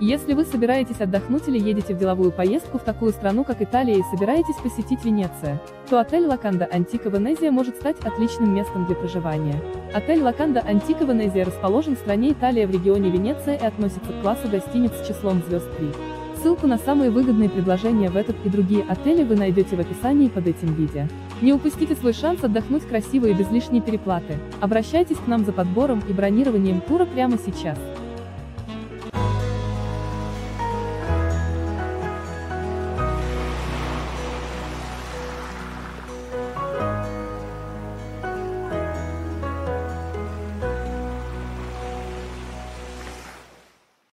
Если вы собираетесь отдохнуть или едете в деловую поездку в такую страну, как Италия и собираетесь посетить Венеция, то отель Лаканда Антика Венезия может стать отличным местом для проживания. Отель Лаканда Антика Венезия расположен в стране Италия в регионе Венеция и относится к классу гостиниц с числом звезд 3. Ссылку на самые выгодные предложения в этот и другие отели вы найдете в описании под этим видео. Не упустите свой шанс отдохнуть красиво и без лишней переплаты. Обращайтесь к нам за подбором и бронированием тура прямо сейчас.